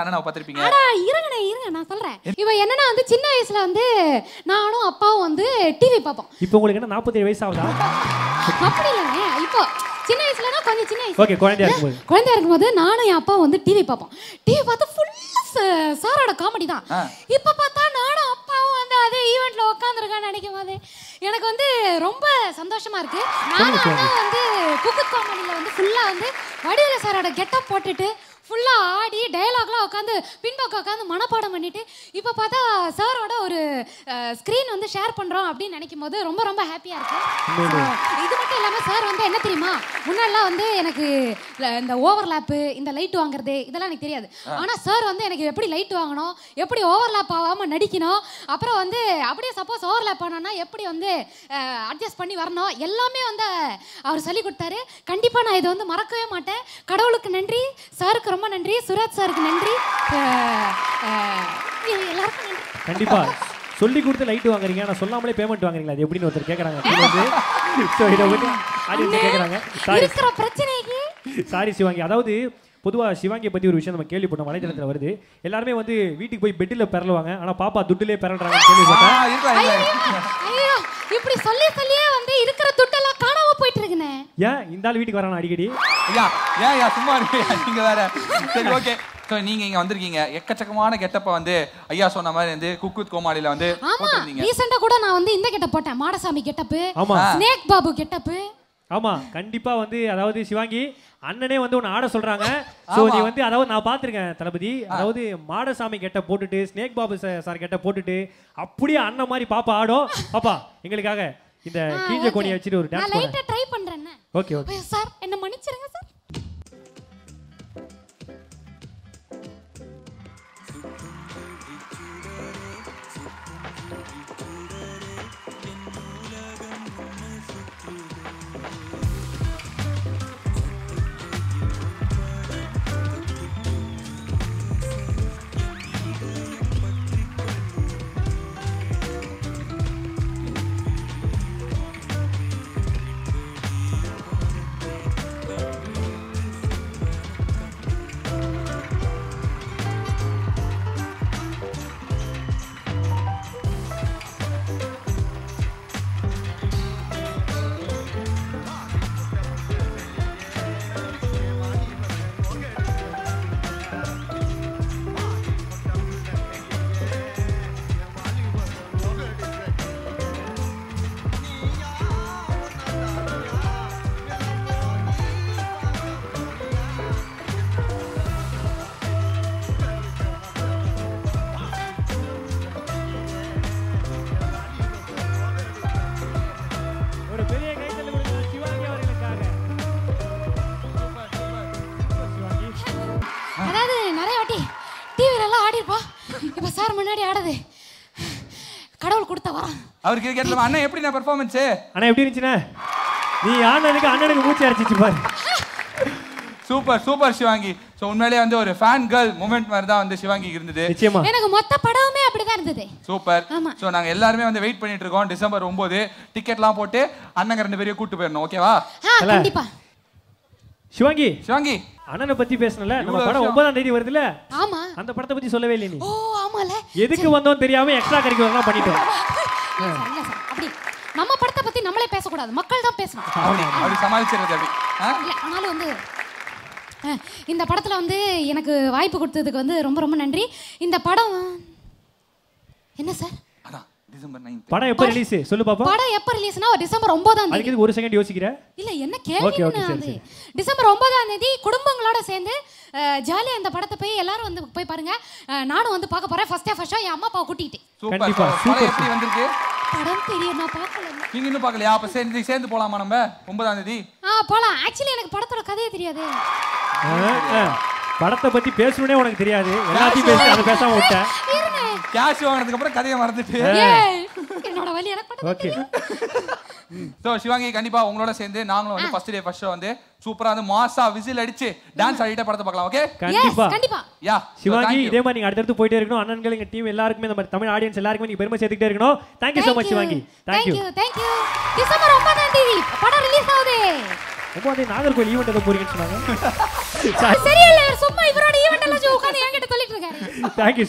அண்ணனை பார்த்திருப்பீங்க. அடா இருங்கண்ணே இருங்க நான் சொல்றேன். இவ என்னன்னா வந்து சின்ன வயசுல வந்து நானும் அப்பாவும் வந்து டிவி பார்ப்போம். இப்போ உங்களுக்கு என்ன நாற்பத்தேழு வயசு ஆகுதா? அப்படி இல்லைங்க. இப்போ சின்ன வயசுலனா கொஞ்சம் சின்ன வயசு. ஓகே குழந்தையா இருக்கும்போது. குழந்தையா இருக்கும்போது நானும் என் அப்பாவும் வந்து டிவி பார்ப்போம். டிவி பார்த்தா ஃபுல்லா சாரோட காமெடி தான். இப்ப பார்த்தா நானும் அப்பாவும் வந்து அதே ஈவெண்ட்ல உட்காந்துருக்கான்னு நினைக்கும் போது எனக்கு வந்து ரொம்ப சந்தோஷமா இருக்கு. நானும் வந்து குக்கு காமெடியில வந்து ஃபுல்லா வந்து வடிவேல சாரோட கெட்டப் போட்டுட்டு ஆடி டயலாக்லாம் உட்காந்து பின்பக்கம் உட்காந்து மனப்பாடம் பண்ணிட்டு இப்போ பார்த்தா சாரோட ஒரு ஸ்க்ரீன் வந்து ஷேர் பண்றோம் அப்படின்னு நினைக்கும் போது ரொம்ப ரொம்ப ஹாப்பியா இருக்கு. இது மட்டும் இல்லாம சார் வந்து என்ன தெரியுமா? முன்னாடிலாம் வந்து எனக்கு இந்த ஓவர்லாப்பு இந்த லைட் வாங்குறது இதெல்லாம் எனக்கு தெரியாது. ஆனா சார் வந்து எனக்கு எப்படி லைட் வாங்கணும் எப்படி ஓவர்லாப் ஆகாம நடிக்கணும் அப்புறம் வந்து அப்படியே சப்போஸ் ஓவர்லாப் ஆனோம்னா எப்படி வந்து அட்ஜஸ்ட் பண்ணி வரணும் எல்லாமே வந்து அவர் சொல்லி கொடுத்தாரு. கண்டிப்பா நான் இதை வந்து மறக்கவே மாட்டேன். கடவுளுக்கு நன்றி சாருக்கு ரொம்ப நன்றி. சுராஜ் சாருக்கு நன்றி. எல்லாருக்கும் கண்டிப்பா. சொல்லி கொடுத்து லைட் வாங்குறீங்க. நான் சொல்லாமலே பேமெண்ட் வாங்குறீங்களா? அது எப்படின்னு ஒருத்தர் கேக்குறாங்க. ஸோ இதை பத்தி ஆடியன்ஸ் கேக்குறாங்க. சாரி இருக்கிற பிரச்சனைக்கு. சாரி சிவாங்கி. அதாவது பொதுவா சிவாங்கியை பத்தி ஒரு விஷயம் நம்ம கேள்விப்பட்டோம். வலைதளத்துல வருது. எல்லாருமே வந்து வீட்டுக்கு போய் பெட்டில் பிறலுவாங்க. ஆனா பாப்பா துட்டுலயே பிறல்றாங்கன்னு கேள்விப்பட்டேன். இப்படி சொல்லி சொல்லியே வந்து இருக்கிற துட்டெல்லாம் ஏன் இந்த ஆள் வீட்டுக்கு வரானா அடிக்கடி? ஐயா ஏன் ஐயா சும்மா இருக்கியா நீங்க வேற. சரி ஓகே ஸோ நீங்க இங்க வந்திருக்கீங்க. எக்கச்சக்கமான கெட்டப்ப வந்து ஐயா சொன்ன மாதிரி வந்து குக்குத் கோமாளியில வந்து ஆமா. போட்டிருந்தீங்க. ரீசெண்டா கூட நான் வந்து இந்த கெட்ட போட்டேன். மாடசாமி கெட்டப்பு ஆமா. Snake Babu getup. ஆமா கண்டிப்பா வந்து அதாவது சிவாங்கி அண்ணனே வந்து உன்னை ஆட சொல்றாங்க. சோ நீ வந்து அதாவது நான் பார்த்திருக்கேன் தளபதி. அதாவது மாடசாமி கெட்ட போட்டுட்டு ஸ்னேக் பாபு சார் கெட்ட போட்டுட்டு அப்படியே அண்ணன் மாதிரி பாப்பா ஆடும். பாப்பா எங்களுக்காக இந்த கீஞ்ச கோணியை வச்சுட்டு ஒரு டான்ஸ் Okay, okay. Pensar இப்ப சார் முன்னாடி ஆடுது. கடவுள் கொடுத்த வரம். அவருக்கு இது கேட்டல அண்ணன் எப்படி நான் பெர்ஃபார்மன்ஸ் அண்ணா எப்படி இருந்துச்சுண்ணே? நீ அண்ணனுக்கு அண்ணனுக்கு மூச்சு அரைச்சிச்சு பாரு. Super super Shivangi. ஸோ உண்மையிலேயே வந்து ஒரு ஃபேன் கேர்ள் மூமெண்ட் மாதிரி தான் வந்து சிவாங்கி இருந்தது. நிச்சயமா. எனக்கு மொத்த படமுமே அப்படிதான் இருந்தது. சூப்பர் ஆமா. ஸோ நாங்க எல்லாருமே வந்து வெயிட் பண்ணிட்டு இருக்கோம். டிசம்பர் ஒன்பது டிக்கெட்லாம் போட்டு அண்ணங்க ரெண்டு பேரையும் கூட்டு போயிடணும். ஓகேவா. கண்டிப்பா. சிவாங்கி சிவாங்கி. அண்ணனை பத்தி பேசணும்ல நம்ம படம். ஒன்பதாம் தேதி வருதுல்ல ஆமா. அந்த படத்தை பத்தி சொல்லவே இல்லை நீ. ஓ ஆமால. எதுக்கு வந்தோம் தெரியாம எக்ஸ்ட்ரா கரிக்குலர்லாம் பண்ணிட்டோம். அப்படி. நம்ம படத்தை பத்தி நம்மளே பேசக்கூடாது. மக்கள் தான் பேசணும். அப்படி சமாளிச்சிருது அப்படி. ஆ? இல்ல ஆனாலும் வந்து இந்த படத்துல வந்து எனக்கு வாய்ப்பு கொடுத்ததுக்கு வந்து ரொம்ப ரொம்ப நன்றி. இந்த படம் என்ன சார்? டிசம்பர் நைன்த் படம் எப்போ ரிலீஸ் சொல்லு பாப்போம். படம் எப்ப ரிலீஸ்னா டிசம்பர் ஒன்பதாம் தேதி. அதுக்கு எதுக்கு ஒரு செகண்ட் யோசிக்கிற? இல்ல என்ன கேள்வி அது? டிசம்பர் ஒன்பதாம் தேதி குடும்பங்களோட சேர்ந்து ஜாலியா இந்த படத்தை போய் எல்லாரும் வந்து போய் பாருங்க. நானும் வந்து பார்க்க போறேன். ஃபர்ஸ்ட் டே ஃபர்ஸ்ட் என் அம்மா அப்பாவை கூட்டிட்டு கண்டிப்பா. எப்படி வந்திருக்கு? படம் தெரியும்? நான் பார்க்கல நீங்க இன்னும் பார்க்கலையா? அப்ப சேர்ந்து சேர்ந்து போலாமா நம்ம? ஒன்பதாம் தேதி? ஆ போலாம். ஆக்சுவலி எனக்கு படத்தோட கதையே தெரியாது. படத்தை பத்தி பேசணும்னே உனக்கு தெரியாது. எல்லாத்தையும் பேசி அதை பேசாம விட்டேன். இருங்க கேஷ் வாங்கினதுக்கு அப்புறம் கதையை மறந்துட்டு. ஏய், என்னோட வலி எனக்கு ஓகே ஸோ சிவாங்கி கண்டிப்பா உங்களோட சேர்ந்து நாங்களும் வந்து ஃபர்ஸ்ட் டே ஃபர்ஸ்ட் வந்து சூப்பரா வந்து மாசா விசில் அடிச்சு டான்ஸ் ஆடிட்டு படத்தை பார்க்கலாம் ஓகே கண்டிப்பா. யா சிவாங்கி இதே மாதிரி நீங்க அடுத்தடுத்து போயிட்டே இருக்கணும். அண்ணன்கள் எங்க டீம் எல்லாருக்குமே நம்ம தமிழ் ஆடியன்ஸ் எல்லாருக்குமே நீங்க பெருமை சேர்த்துக்கிட்டே இருக்கணும். Thank you so much Sivaangi. Thank thank you you thank you December ஒன்பதாம் தேதி படம் ரிலீஸ் ஆகுது. வந்து நாகர்கோவில் ஈவெண்ட் ஏதோ போறீங்கன்னு சொன்னாங்க. சரியில்லை. சும்மா இவரோட ஈவெண்ட் எல்லாம் உட்காந்து என்கிட்ட சொல்லிட்டு இருக்காரு. தேங்க்யூ